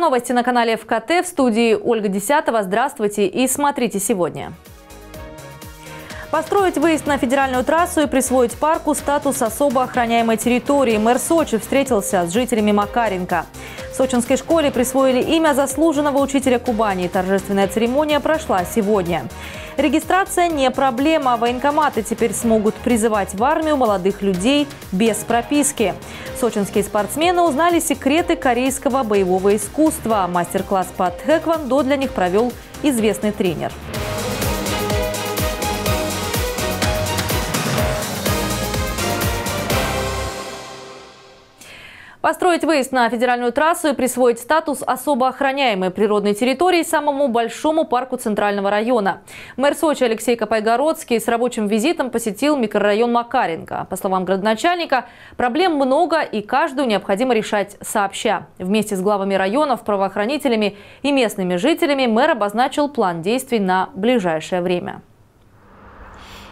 Новости на канале ФКТ. В студии Ольга Десятова. Здравствуйте и смотрите сегодня. Построить выезд на федеральную трассу и присвоить парку статус особо охраняемой территории. Мэр Сочи встретился с жителями Макаренко. В сочинской школе присвоили имя заслуженного учителя Кубани. Торжественная церемония прошла сегодня. Регистрация не проблема. Военкоматы теперь смогут призывать в армию молодых людей без прописки. Сочинские спортсмены узнали секреты корейского боевого искусства. Мастер-класс по тхэквондо для них провел известный тренер. Построить выезд на федеральную трассу и присвоить статус особо охраняемой природной территории самому большому парку Центрального района. Мэр Сочи Алексей Копайгородский с рабочим визитом посетил микрорайон Макаренко. По словам градоначальника, проблем много и каждую необходимо решать сообща. Вместе с главами районов, правоохранителями и местными жителями мэр обозначил план действий на ближайшее время.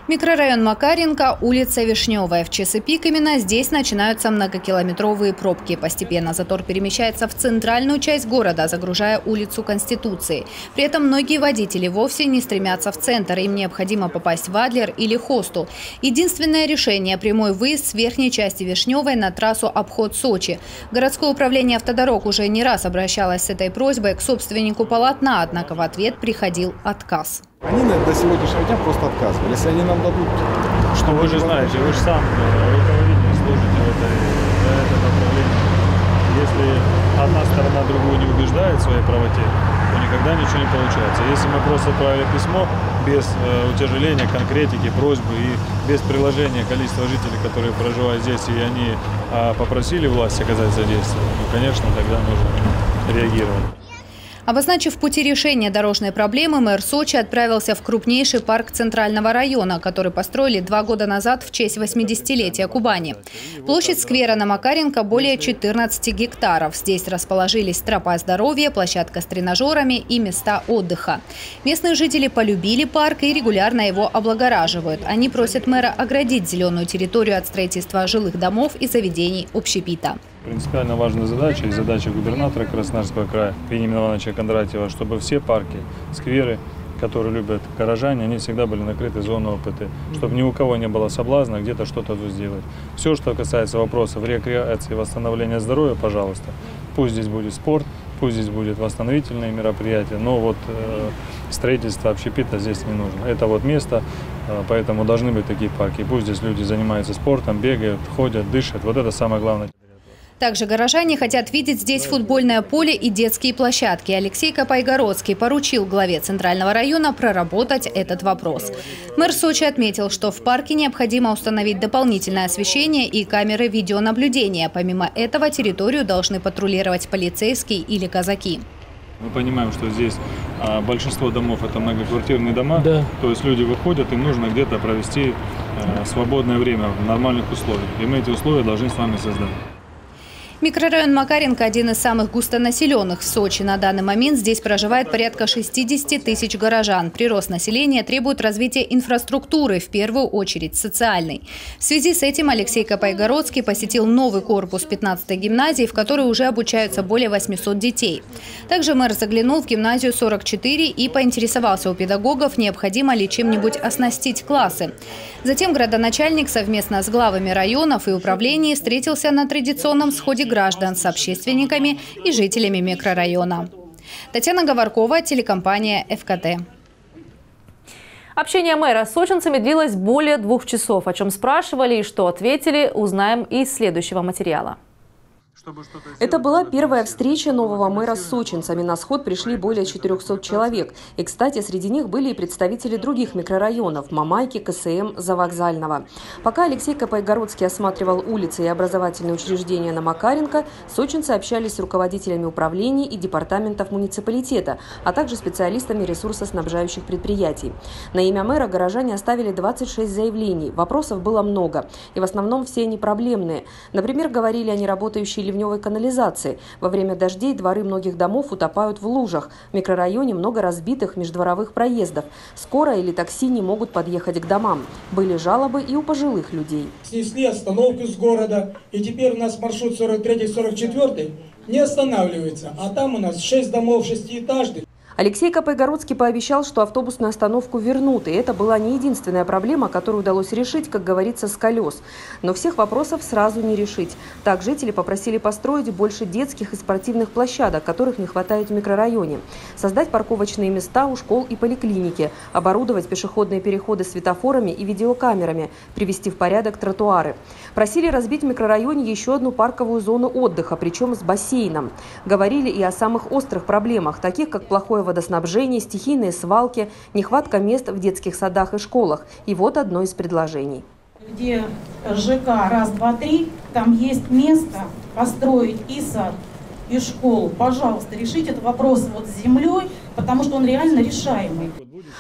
Микрорайон Макаренко, улица Вишневая. В часы пик именно здесь начинаются многокилометровые пробки. Постепенно затор перемещается в центральную часть города, загружая улицу Конституции. При этом многие водители вовсе не стремятся в центр. Им необходимо попасть в Адлер или Хосту. Единственное решение – прямой выезд с верхней части Вишневой на трассу обход Сочи. Городское управление автодорог уже не раз обращалось с этой просьбой к собственнику полотна, однако в ответ приходил отказ. Они до сегодняшнего дня просто отказывали. Если они нам дадут... Что вы же знаете, вы же сам э, руководитель служите в этой, в этом направлении. Если одна сторона другую не убеждает в своей правоте, то никогда ничего не получается. Если мы просто отправили письмо без э, утяжеления, конкретики, просьбы и без приложения количества жителей, которые проживают здесь, и они э, попросили власть оказать содействие, ну, конечно, тогда нужно реагировать. Обозначив пути решения дорожной проблемы, мэр Сочи отправился в крупнейший парк Центрального района, который построили два года назад в честь 80-летия Кубани. Площадь сквера на Макаренко более 14 гектаров. Здесь расположились тропа здоровья, площадка с тренажерами и места отдыха. Местные жители полюбили парк и регулярно его облагораживают. Они просят мэра оградить зеленую территорию от строительства жилых домов и заведений общепита. Принципиально важная задача и задача губернатора Краснодарского края Вениамина Ивановича Кондратьева, чтобы все парки, скверы, которые любят горожане, они всегда были накрыты зоной ОПТ, чтобы ни у кого не было соблазна где-то что-то сделать. Все, что касается вопросов рекреации и восстановления здоровья, пожалуйста, пусть здесь будет спорт, пусть здесь будет восстановительные мероприятия, но вот э, строительство общепита здесь не нужно. Это вот место, э, поэтому должны быть такие парки. Пусть здесь люди занимаются спортом, бегают, ходят, дышат. Вот это самое главное. Также горожане хотят видеть здесь футбольное поле и детские площадки. Алексей Копайгородский поручил главе Центрального района проработать этот вопрос. Мэр Сочи отметил, что в парке необходимо установить дополнительное освещение и камеры видеонаблюдения. Помимо этого территорию должны патрулировать полицейские или казаки. Мы понимаем, что здесь а, большинство домов это многоквартирные дома, да. то есть люди выходят, им нужно где-то провести а, свободное время в нормальных условиях. И мы эти условия должны с вами создать. Микрорайон Макаренко – один из самых густонаселенных в Сочи. На данный момент здесь проживает порядка 60 тысяч горожан. Прирост населения требует развития инфраструктуры, в первую очередь социальной. В связи с этим Алексей Копайгородский посетил новый корпус 15-й гимназии, в которой уже обучаются более 800 детей. Также мэр заглянул в гимназию 44 и поинтересовался у педагогов, необходимо ли чем-нибудь оснастить классы. Затем градоначальник совместно с главами районов и управлений встретился на традиционном сходе граждан с общественниками и жителями микрорайона. Татьяна Говоркова, телекомпания «ФКТ». Общение мэра с сочинцами длилось более двух часов. О чем спрашивали и что ответили, узнаем из следующего материала. Это была первая встреча нового мэра с сочинцами. На сход пришли более 400 человек. И, кстати, среди них были и представители других микрорайонов – Мамайки, КСМ, Завокзального. Пока Алексей Копайгородский осматривал улицы и образовательные учреждения на Макаренко, сочинцы общались с руководителями управлений и департаментов муниципалитета, а также специалистами ресурсоснабжающих предприятий. На имя мэра горожане оставили 26 заявлений. Вопросов было много. И в основном все они проблемные. Например, говорили о неработающей ливневой канализации. Во время дождей дворы многих домов утопают в лужах. В микрорайоне много разбитых междворовых проездов. Скоро или такси не могут подъехать к домам. Были жалобы и у пожилых людей. Снесли остановку с города, и теперь у нас маршрут 43-44 не останавливается. А там у нас 6 домов шестиэтажных. Алексей Капайгородский пообещал, что автобусную остановку вернут, и это была не единственная проблема, которую удалось решить, как говорится, с колес. Но всех вопросов сразу не решить. Так жители попросили построить больше детских и спортивных площадок, которых не хватает в микрорайоне, создать парковочные места у школ и поликлиники, оборудовать пешеходные переходы светофорами и видеокамерами, привести в порядок тротуары. Просили разбить в микрорайоне еще одну парковую зону отдыха, причем с бассейном. Говорили и о самых острых проблемах, таких как плохое водоснабжение, стихийные свалки, нехватка мест в детских садах и школах. И вот одно из предложений. Где ЖК раз, два, три, там есть место построить и сад, и школу. Пожалуйста, решите этот вопрос вот с землей, потому что он реально решаемый.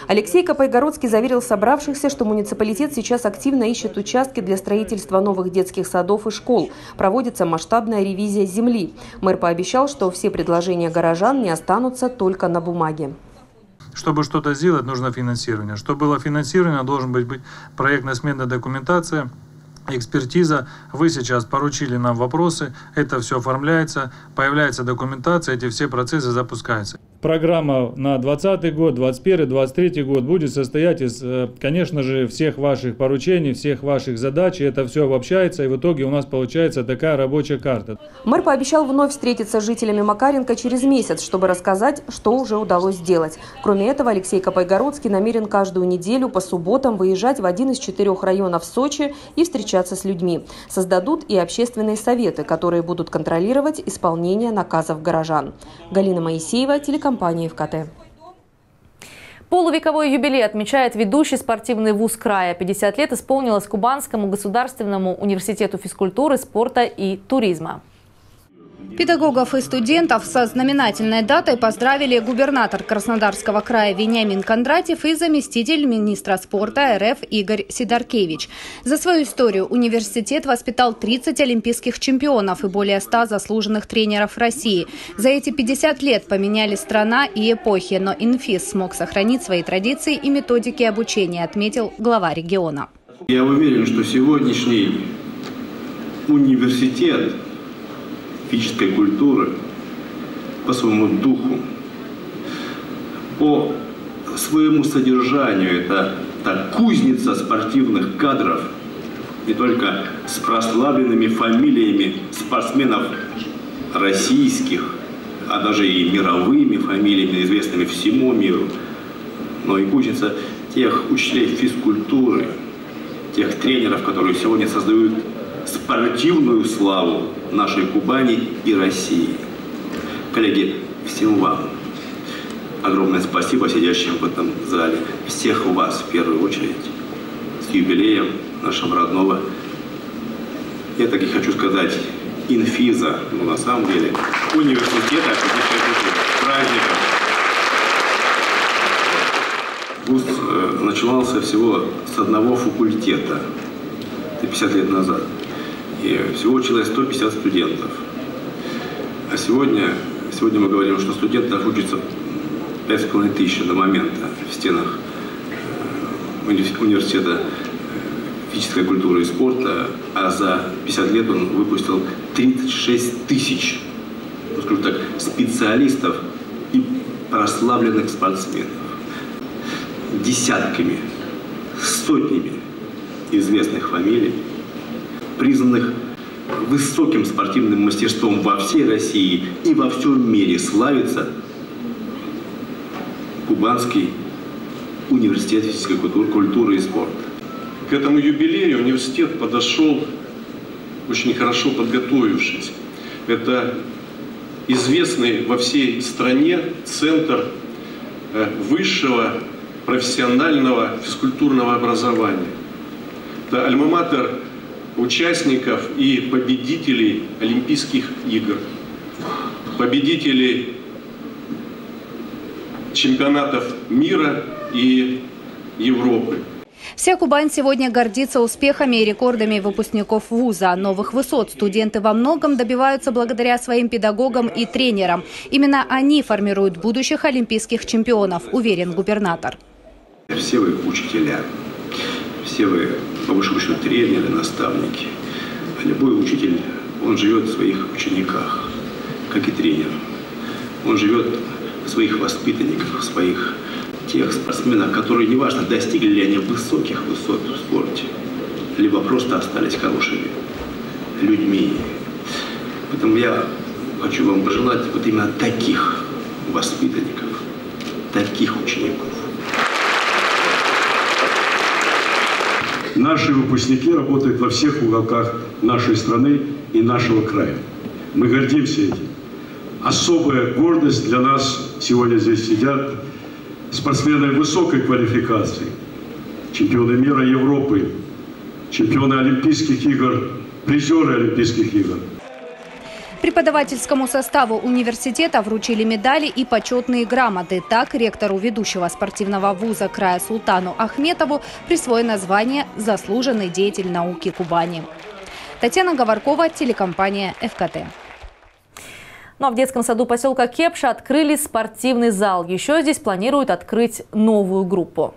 Алексей Капайгородский заверил собравшихся, что муниципалитет сейчас активно ищет участки для строительства новых детских садов и школ. Проводится масштабная ревизия земли. Мэр пообещал, что все предложения горожан не останутся только на бумаге. Чтобы что-то сделать, нужно финансирование. Чтобы было финансирование, должен быть проектно-сменная документация, экспертиза. Вы сейчас поручили нам вопросы, это все оформляется, появляется документация, эти все процессы запускаются. Программа на 2020 год, 2021, 2023 год будет состоять из, э, конечно же, всех ваших поручений, всех ваших задач. И это все обобщается, и в итоге у нас получается такая рабочая карта. Мэр пообещал вновь встретиться с жителями Макаренко через месяц, чтобы рассказать, что уже удалось сделать. Кроме этого, Алексей Капайгородский намерен каждую неделю по субботам выезжать в один из четырех районов Сочи и встречаться с людьми. Создадут и общественные советы, которые будут контролировать исполнение наказов горожан. Галина Моисеева, телеканал компании ВКТ. Полувековой юбилей отмечает ведущий спортивный вуз края. 50 лет исполнилось Кубанскому государственному университету физкультуры, спорта и туризма. Педагогов и студентов со знаменательной датой поздравили губернатор Краснодарского края Вениамин Кондратьев и заместитель министра спорта РФ Игорь Сидоркевич. За свою историю университет воспитал 30 олимпийских чемпионов и более 100 заслуженных тренеров России. За эти 50 лет поменяли страна и эпохи, но инфис смог сохранить свои традиции и методики обучения, отметил глава региона. Я уверен, что сегодняшний университет физической культуры, по своему духу, по своему содержанию. Это так, кузница спортивных кадров, не только с прославленными фамилиями спортсменов российских, а даже и мировыми фамилиями, известными всему миру, но и кузница тех учителей физкультуры, тех тренеров, которые сегодня создают спортивную славу нашей Кубани и России. Коллеги, всем вам огромное спасибо сидящим в этом зале. Всех вас в первую очередь с юбилеем нашего родного. Я так и хочу сказать, инфиза, ну на самом деле, университета, праздника. ВУЗ э, начинался всего с одного факультета, 50 лет назад. И всего училось 150 студентов. А сегодня, сегодня мы говорим, что студентов учатся 5,5 тысяч до момента в стенах э, университета э, физической культуры и спорта, а за 50 лет он выпустил 36 тысяч, ну, скажу так, специалистов и прославленных спортсменов. Десятками, сотнями известных фамилий признанных высоким спортивным мастерством во всей России и во всем мире славится Кубанский университет физической культуры, и спорта. К этому юбилею университет подошел очень хорошо подготовившись. Это известный во всей стране центр э, высшего профессионального физкультурного образования. Это альма-матер участников и победителей Олимпийских игр, победителей чемпионатов мира и Европы. Вся Кубань сегодня гордится успехами и рекордами выпускников вуза. Новых высот студенты во многом добиваются благодаря своим педагогам и тренерам. Именно они формируют будущих олимпийских чемпионов, уверен губернатор. Все вы учителя, все вы, по большому счету, тренеры, наставники. А любой учитель, он живет в своих учениках. как и тренер. Он живет в своих воспитанниках, в своих тех спортсменах, которые, неважно, достигли ли они высоких высот в спорте, либо просто остались хорошими людьми. Поэтому я хочу вам пожелать вот именно таких воспитанников, таких учеников. Наши выпускники работают во всех уголках нашей страны и нашего края. Мы гордимся этим. Особая гордость для нас сегодня здесь сидят спортсмены высокой квалификации, чемпионы мира Европы, чемпионы Олимпийских игр, призеры Олимпийских игр. Преподавательскому составу университета вручили медали и почетные грамоты. Так, ректору ведущего спортивного вуза края Султану Ахметову присвоено звание «Заслуженный деятель науки Кубани». Татьяна Говоркова, телекомпания «ФКТ». Ну а в детском саду поселка Кепша открыли спортивный зал. Еще здесь планируют открыть новую группу.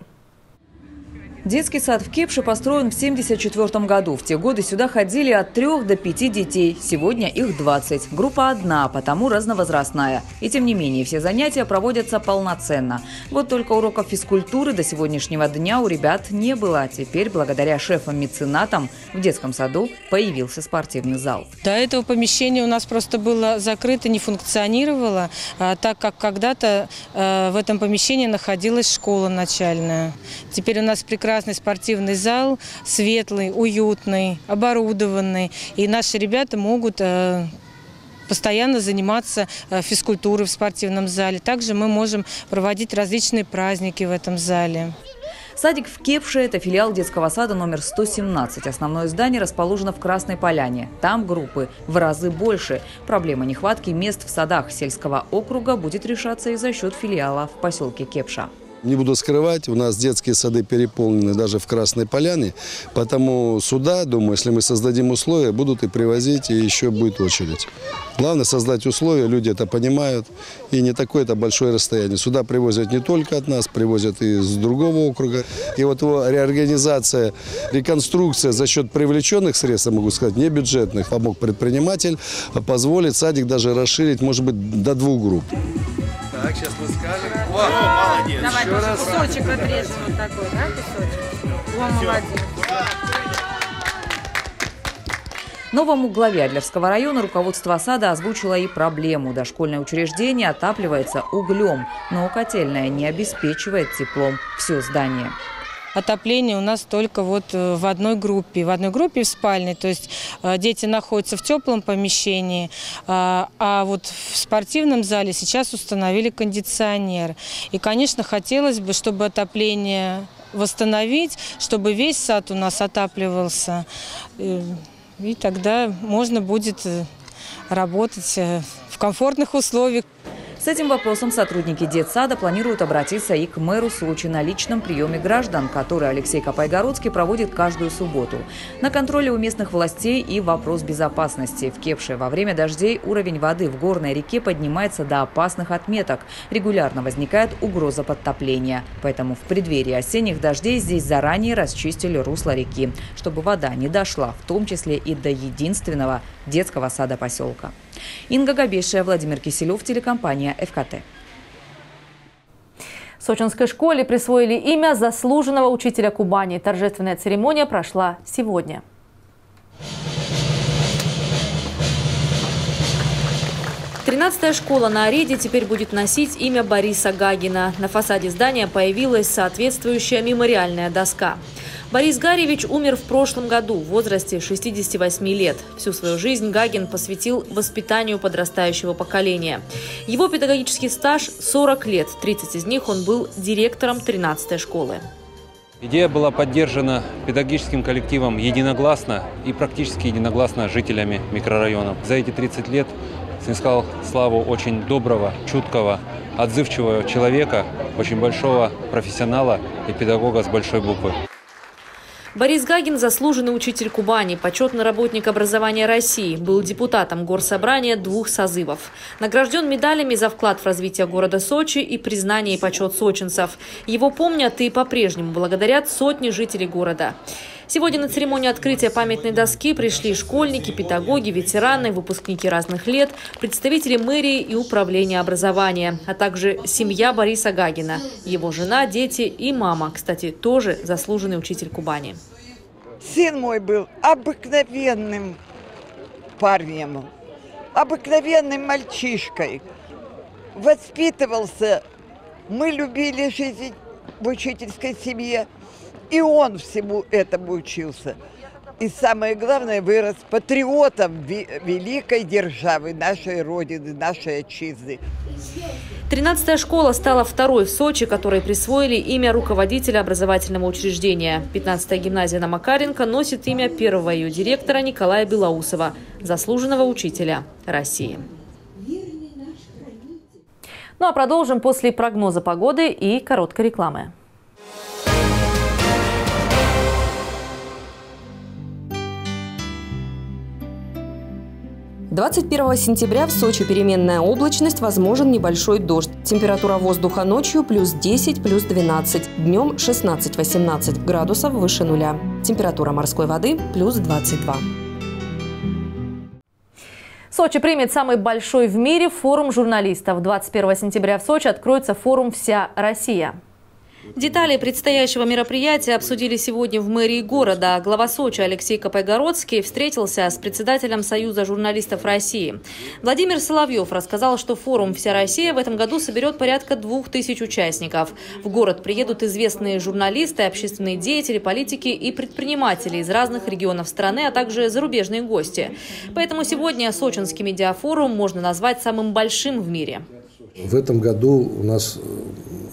Детский сад в Кепше построен в 1974 году. В те годы сюда ходили от 3 до 5 детей. Сегодня их 20. Группа одна, потому разновозрастная. И тем не менее, все занятия проводятся полноценно. Вот только уроков физкультуры до сегодняшнего дня у ребят не было. Теперь, благодаря шефам-меценатам, в детском саду появился спортивный зал. До этого помещение у нас просто было закрыто, не функционировало, а, так как когда-то а, в этом помещении находилась школа начальная. Теперь у нас прекрасно прекрасный спортивный зал, светлый, уютный, оборудованный. И наши ребята могут э, постоянно заниматься э, физкультурой в спортивном зале. Также мы можем проводить различные праздники в этом зале. Садик в Кепше – это филиал детского сада номер 117. Основное здание расположено в Красной Поляне. Там группы в разы больше. Проблема нехватки мест в садах сельского округа будет решаться и за счет филиала в поселке Кепша. Не буду скрывать, у нас детские сады переполнены даже в Красной Поляне, потому сюда, думаю, если мы создадим условия, будут и привозить, и еще будет очередь. Главное создать условия, люди это понимают, и не такое это большое расстояние. Сюда привозят не только от нас, привозят и из другого округа. И вот его реорганизация, реконструкция за счет привлеченных средств, могу сказать, не бюджетных, помог предприниматель, позволит садик даже расширить, может быть, до двух групп. Так, сейчас мы скажем. О, молодец. Давай Еще раз. кусочек отрежем вот такой, да, кусочек? О, молодец. Новому главе Адлерского района руководство сада озвучило и проблему. Дошкольное учреждение отапливается углем, но котельная не обеспечивает теплом все здание отопление у нас только вот э, в одной группе. В одной группе в спальне, то есть э, дети находятся в теплом помещении, а, а вот в спортивном зале сейчас установили кондиционер. И, конечно, хотелось бы, чтобы отопление восстановить, чтобы весь сад у нас отапливался. Э, и тогда можно будет работать в комфортных условиях. С этим вопросом сотрудники детсада планируют обратиться и к мэру Сочи на личном приеме граждан, который Алексей Капайгородский проводит каждую субботу. На контроле у местных властей и вопрос безопасности. В Кепше во время дождей уровень воды в горной реке поднимается до опасных отметок. Регулярно возникает угроза подтопления. Поэтому в преддверии осенних дождей здесь заранее расчистили русло реки, чтобы вода не дошла, в том числе и до единственного детского сада поселка. Инга Габешия, Владимир Киселев, телекомпания ФКТ. Сочинской школе присвоили имя заслуженного учителя Кубани. Торжественная церемония прошла сегодня. Тринадцатая школа на Ареде теперь будет носить имя Бориса Гагина. На фасаде здания появилась соответствующая мемориальная доска. Борис Гаревич умер в прошлом году в возрасте 68 лет. Всю свою жизнь Гагин посвятил воспитанию подрастающего поколения. Его педагогический стаж – 40 лет, 30 из них он был директором 13-й школы. Идея была поддержана педагогическим коллективом единогласно и практически единогласно жителями микрорайона. За эти 30 лет снискал славу очень доброго, чуткого, отзывчивого человека, очень большого профессионала и педагога с большой буквы. Борис Гагин – заслуженный учитель Кубани, почетный работник образования России, был депутатом горсобрания двух созывов. Награжден медалями за вклад в развитие города Сочи и признание и почет сочинцев. Его помнят и по-прежнему благодарят сотни жителей города. Сегодня на церемонию открытия памятной доски пришли школьники, педагоги, ветераны, выпускники разных лет, представители мэрии и управления образования, а также семья Бориса Гагина, его жена, дети и мама, кстати, тоже заслуженный учитель Кубани. Сын мой был обыкновенным парнем, обыкновенным мальчишкой. Воспитывался, мы любили жить в учительской семье, и он всему этому учился. И самое главное, вырос патриотом великой державы, нашей Родины, нашей отчизны. Тринадцатая школа стала второй в Сочи, которой присвоили имя руководителя образовательного учреждения. Пятнадцатая гимназия на Макаренко носит имя первого ее директора Николая Белоусова, заслуженного учителя России. Ну а продолжим после прогноза погоды и короткой рекламы. 21 сентября в Сочи переменная облачность, возможен небольшой дождь. Температура воздуха ночью плюс 10, плюс 12, днем 16-18 градусов выше нуля. Температура морской воды плюс 22. Сочи примет самый большой в мире форум журналистов. 21 сентября в Сочи откроется форум «Вся Россия». Детали предстоящего мероприятия обсудили сегодня в мэрии города. Глава Сочи Алексей Копайгородский встретился с председателем Союза журналистов России. Владимир Соловьев рассказал, что форум «Вся Россия» в этом году соберет порядка двух тысяч участников. В город приедут известные журналисты, общественные деятели, политики и предприниматели из разных регионов страны, а также зарубежные гости. Поэтому сегодня сочинский медиафорум можно назвать самым большим в мире. В этом году у нас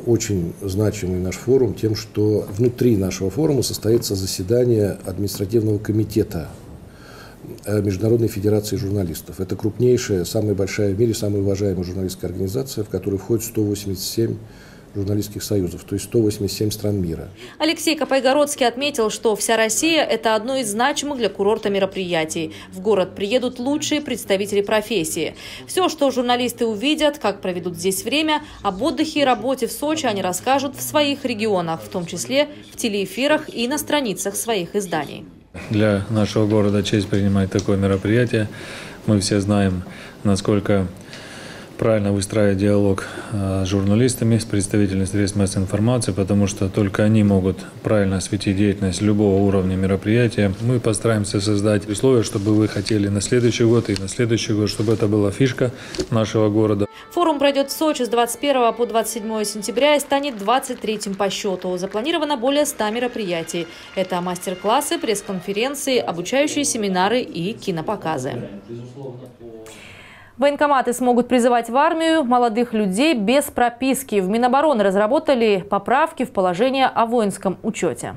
очень значимый наш форум тем, что внутри нашего форума состоится заседание административного комитета э, Международной Федерации журналистов. Это крупнейшая, самая большая в мире, самая уважаемая журналистская организация, в которой входит 187 журналистских союзов, то есть 187 стран мира. Алексей Копайгородский отметил, что вся Россия – это одно из значимых для курорта мероприятий. В город приедут лучшие представители профессии. Все, что журналисты увидят, как проведут здесь время, об отдыхе и работе в Сочи они расскажут в своих регионах, в том числе в телеэфирах и на страницах своих изданий. Для нашего города честь принимать такое мероприятие. Мы все знаем, насколько правильно выстраивать диалог э, с журналистами, с представителями средств массовой информации, потому что только они могут правильно осветить деятельность любого уровня мероприятия. Мы постараемся создать условия, чтобы вы хотели на следующий год и на следующий год, чтобы это была фишка нашего города. Форум пройдет в Сочи с 21 по 27 сентября и станет 23-м по счету. Запланировано более 100 мероприятий. Это мастер-классы, пресс-конференции, обучающие семинары и кинопоказы. Военкоматы смогут призывать в армию молодых людей без прописки. В Минобороны разработали поправки в положение о воинском учете.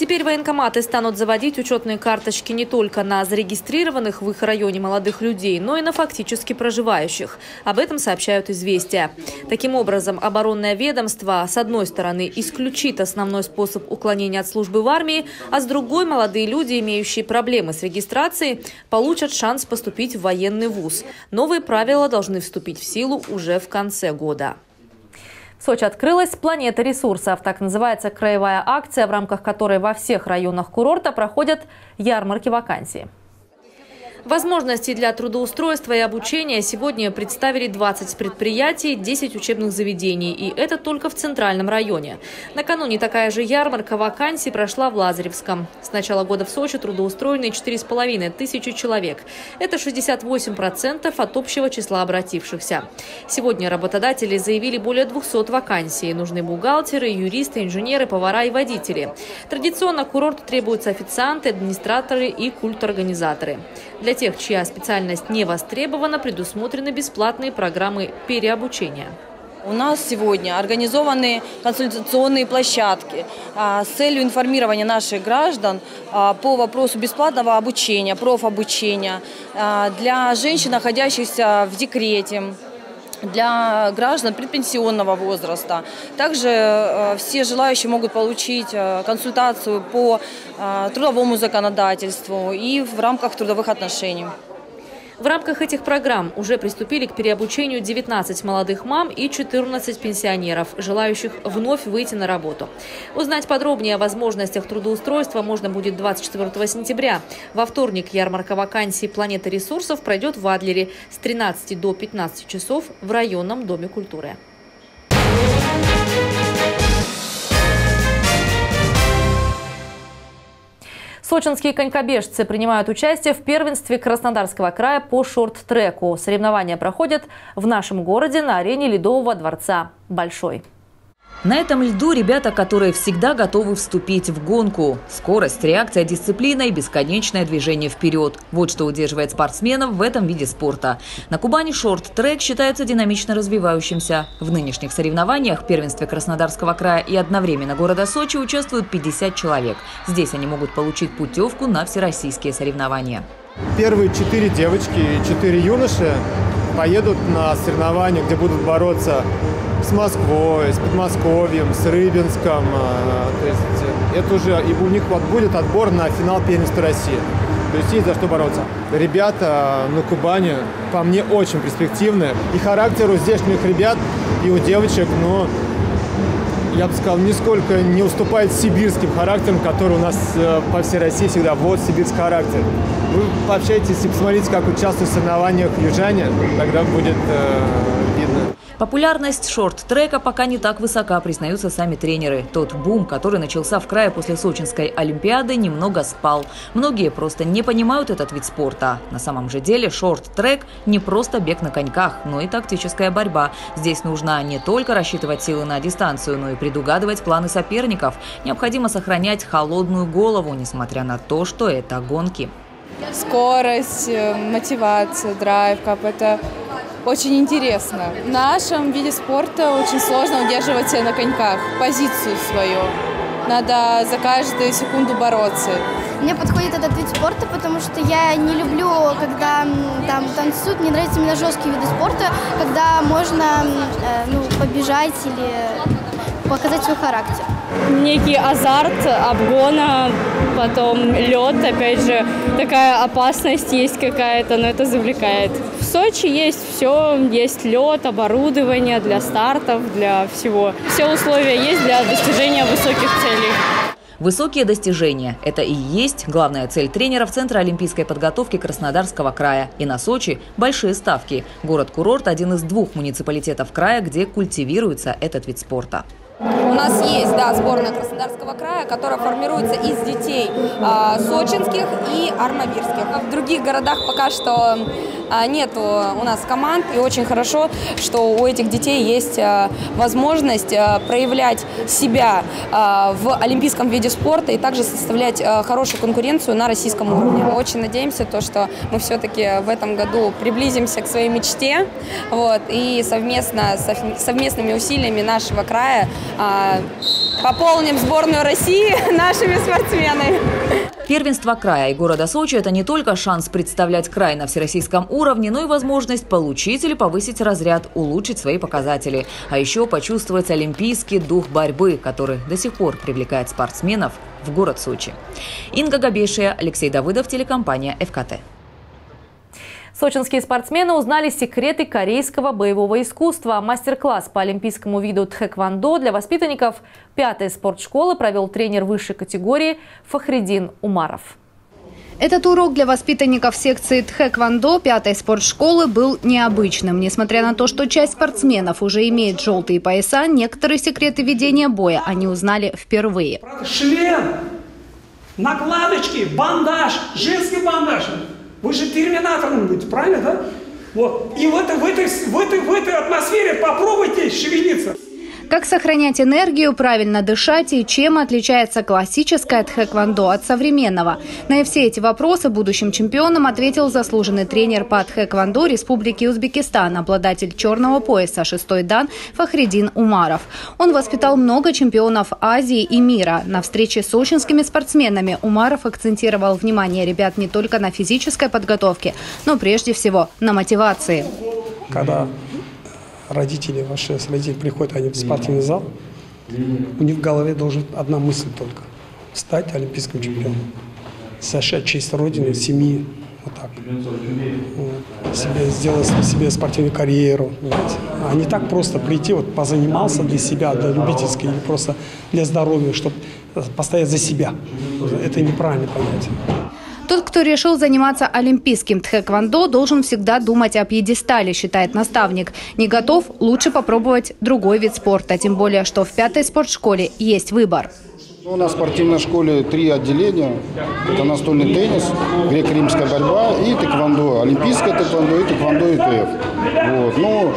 Теперь военкоматы станут заводить учетные карточки не только на зарегистрированных в их районе молодых людей, но и на фактически проживающих. Об этом сообщают «Известия». Таким образом, оборонное ведомство, с одной стороны, исключит основной способ уклонения от службы в армии, а с другой молодые люди, имеющие проблемы с регистрацией, получат шанс поступить в военный вуз. Новые правила должны вступить в силу уже в конце года. Сочи открылась «Планета ресурсов». Так называется краевая акция, в рамках которой во всех районах курорта проходят ярмарки вакансий. Возможности для трудоустройства и обучения сегодня представили 20 предприятий, 10 учебных заведений. И это только в центральном районе. Накануне такая же ярмарка вакансий прошла в Лазаревском. С начала года в Сочи трудоустроены 4,5 тысячи человек. Это 68% от общего числа обратившихся. Сегодня работодатели заявили более 200 вакансий. Нужны бухгалтеры, юристы, инженеры, повара и водители. Традиционно курорту требуются официанты, администраторы и культорганизаторы. Для для тех, чья специальность не востребована, предусмотрены бесплатные программы переобучения. У нас сегодня организованы консультационные площадки а, с целью информирования наших граждан а, по вопросу бесплатного обучения, профобучения а, для женщин, находящихся в декрете, для граждан предпенсионного возраста. Также э, все желающие могут получить э, консультацию по э, трудовому законодательству и в рамках трудовых отношений. В рамках этих программ уже приступили к переобучению 19 молодых мам и 14 пенсионеров, желающих вновь выйти на работу. Узнать подробнее о возможностях трудоустройства можно будет 24 сентября. Во вторник ярмарка вакансий «Планета ресурсов» пройдет в Адлере с 13 до 15 часов в районном Доме культуры. Сочинские конькобежцы принимают участие в первенстве Краснодарского края по шорт-треку. Соревнования проходят в нашем городе на арене Ледового дворца «Большой». На этом льду ребята, которые всегда готовы вступить в гонку. Скорость, реакция, дисциплина и бесконечное движение вперед. Вот что удерживает спортсменов в этом виде спорта. На Кубани шорт-трек считается динамично развивающимся. В нынешних соревнованиях, первенстве Краснодарского края и одновременно города Сочи участвуют 50 человек. Здесь они могут получить путевку на всероссийские соревнования. Первые четыре девочки и четыре юноши поедут на соревнования, где будут бороться с Москвой, с Подмосковьем, с Рыбинском. А, то есть э, это уже и у них вот будет отбор на финал первенства России. То есть есть за что бороться. Ребята на Кубани по мне очень перспективные. И характер у здешних ребят, и у девочек, ну, я бы сказал, нисколько не уступает сибирским характерам, которые у нас э, по всей России всегда. Вот сибирский характер. Вы пообщаетесь и посмотрите, как участвуют в соревнованиях южане, тогда будет э. Популярность шорт-трека пока не так высока, признаются сами тренеры. Тот бум, который начался в крае после Сочинской Олимпиады, немного спал. Многие просто не понимают этот вид спорта. На самом же деле шорт-трек не просто бег на коньках, но и тактическая борьба. Здесь нужно не только рассчитывать силы на дистанцию, но и предугадывать планы соперников. Необходимо сохранять холодную голову, несмотря на то, что это гонки. Скорость, э, мотивация, драйв, как это очень интересно. В нашем виде спорта очень сложно удерживать себя на коньках, позицию свою. Надо за каждую секунду бороться. Мне подходит этот вид спорта, потому что я не люблю, когда там танцуют. Мне нравятся именно жесткие виды спорта, когда можно э, ну, побежать или показать свой характер. Некий азарт обгона, потом лед, опять же, такая опасность есть какая-то, но это завлекает. Сочи есть все, есть лед, оборудование для стартов, для всего. Все условия есть для достижения высоких целей. Высокие достижения – это и есть главная цель тренеров Центра олимпийской подготовки Краснодарского края. И на Сочи – большие ставки. Город-курорт – один из двух муниципалитетов края, где культивируется этот вид спорта. У нас есть, да, сборная Краснодарского края, которая формируется из детей э, сочинских и армавирских. В других городах пока что э, нет у нас команд, и очень хорошо, что у этих детей есть э, возможность э, проявлять себя э, в олимпийском виде спорта и также составлять э, хорошую конкуренцию на российском уровне. Мы очень надеемся, то, что мы все-таки в этом году приблизимся к своей мечте вот, и совместно, совместными усилиями нашего края а, пополним сборную России нашими спортсменами. Первенство края и города Сочи – это не только шанс представлять край на всероссийском уровне, но и возможность получить или повысить разряд, улучшить свои показатели. А еще почувствовать олимпийский дух борьбы, который до сих пор привлекает спортсменов в город Сочи. Инга Габешия, Алексей Давыдов, телекомпания «ФКТ». Сочинские спортсмены узнали секреты корейского боевого искусства. Мастер-класс по олимпийскому виду тхэквондо для воспитанников пятой спортшколы провел тренер высшей категории Фахридин Умаров. Этот урок для воспитанников секции Тхэквондо пятой спортшколы был необычным. Несмотря на то, что часть спортсменов уже имеет желтые пояса, некоторые секреты ведения боя они узнали впервые. Шлем, накладочки, бандаж, женский бандаж – вы же терминатором будете, правильно, да? Вот. И в этой, в, этой, в, этой, в этой атмосфере попробуйте шевелиться. Как сохранять энергию, правильно дышать и чем отличается классическое тхэквондо от современного? На все эти вопросы будущим чемпионам ответил заслуженный тренер по тхэквондо Республики Узбекистан, обладатель черного пояса шестой дан Фахридин Умаров. Он воспитал много чемпионов Азии и мира. На встрече с сочинскими спортсменами Умаров акцентировал внимание ребят не только на физической подготовке, но прежде всего на мотивации. Когда родители, ваши родители приходят, они в спортивный зал, у них в голове должна одна мысль только – стать олимпийским чемпионом, совершать честь Родины, семьи, Вот так. Вот. Себе, сделать себе спортивную карьеру. Вот. А не так просто прийти, вот позанимался для себя, для любительской, или просто для здоровья, чтобы постоять за себя. Это неправильное понятие. Тот, кто решил заниматься олимпийским тхэквондо, должен всегда думать о пьедестале, считает наставник. Не готов? Лучше попробовать другой вид спорта. Тем более, что в пятой спортшколе есть выбор. У нас в спортивной школе три отделения. Это настольный теннис, греко-римская борьба и тэквондо. Олимпийское тэквондо и тэквондо ИТФ. Вот. Ну,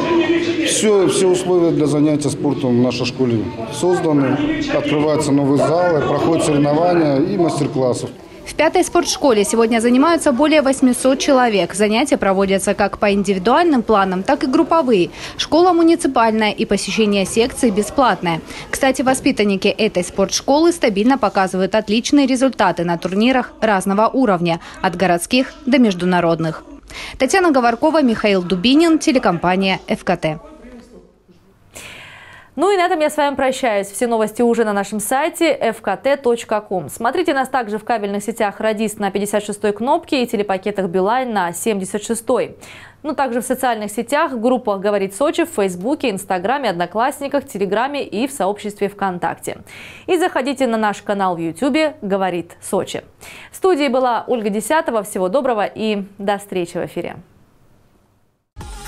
все, все условия для занятия спортом в нашей школе созданы. Открываются новые залы, проходят соревнования и мастер-классов. В пятой спортшколе сегодня занимаются более 800 человек. Занятия проводятся как по индивидуальным планам, так и групповые. Школа муниципальная и посещение секций бесплатное. Кстати, воспитанники этой спортшколы стабильно показывают отличные результаты на турнирах разного уровня, от городских до международных. Татьяна Говоркова, Михаил Дубинин, телекомпания «ФКТ». Ну и на этом я с вами прощаюсь. Все новости уже на нашем сайте fkt.com. Смотрите нас также в кабельных сетях «Радист» на 56-й кнопке и телепакетах «Билайн» на 76-й. Ну, также в социальных сетях, группах «Говорит Сочи», в Фейсбуке, Инстаграме, Одноклассниках, Телеграме и в сообществе ВКонтакте. И заходите на наш канал в Ютубе «Говорит Сочи». В студии была Ольга Десятова. Всего доброго и до встречи в эфире.